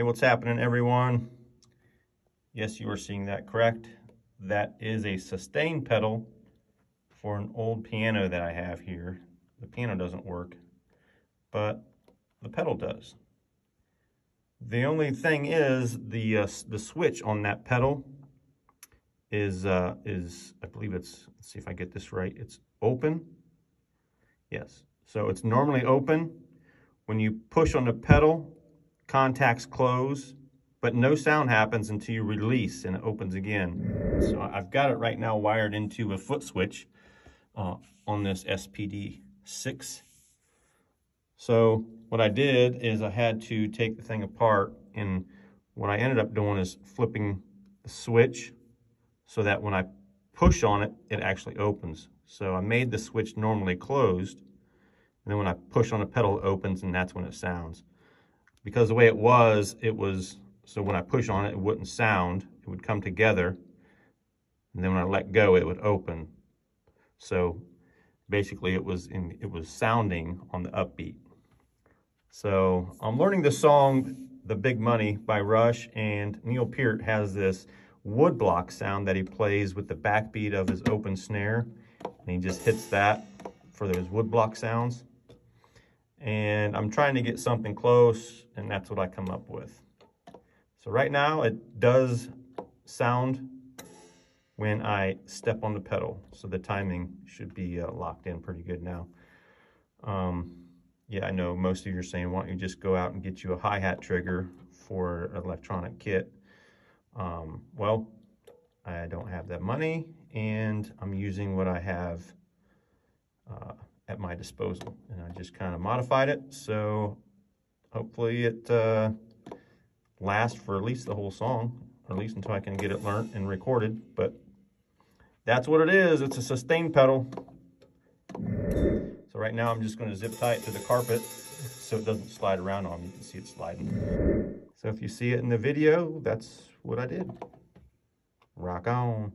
Hey, what's happening everyone? Yes, you are seeing that correct. That is a sustain pedal for an old piano that I have here. The piano doesn't work, but the pedal does. The only thing is the uh, the switch on that pedal is uh, is I believe it's let's see if I get this right. It's open. Yes. So it's normally open. When you push on the pedal, contacts close, but no sound happens until you release and it opens again. So I've got it right now wired into a foot switch uh, on this SPD6. So what I did is I had to take the thing apart and what I ended up doing is flipping the switch so that when I push on it, it actually opens. So I made the switch normally closed and then when I push on the pedal, it opens and that's when it sounds. Because the way it was, it was, so when I push on it, it wouldn't sound. It would come together. And then when I let go, it would open. So basically it was in, it was sounding on the upbeat. So I'm learning the song The Big Money by Rush and Neil Peart has this woodblock sound that he plays with the backbeat of his open snare. And he just hits that for those woodblock sounds. And I'm trying to get something close and that's what I come up with. So right now it does sound when I step on the pedal. So the timing should be uh, locked in pretty good now. Um, yeah, I know most of you are saying, why don't you just go out and get you a hi-hat trigger for an electronic kit? Um, well, I don't have that money and I'm using what I have my disposal. And I just kind of modified it. So hopefully it uh, lasts for at least the whole song, or at least until I can get it learned and recorded. But that's what it is. It's a sustain pedal. So right now I'm just going to zip tie it to the carpet so it doesn't slide around on me. You can see it sliding. So if you see it in the video, that's what I did. Rock on.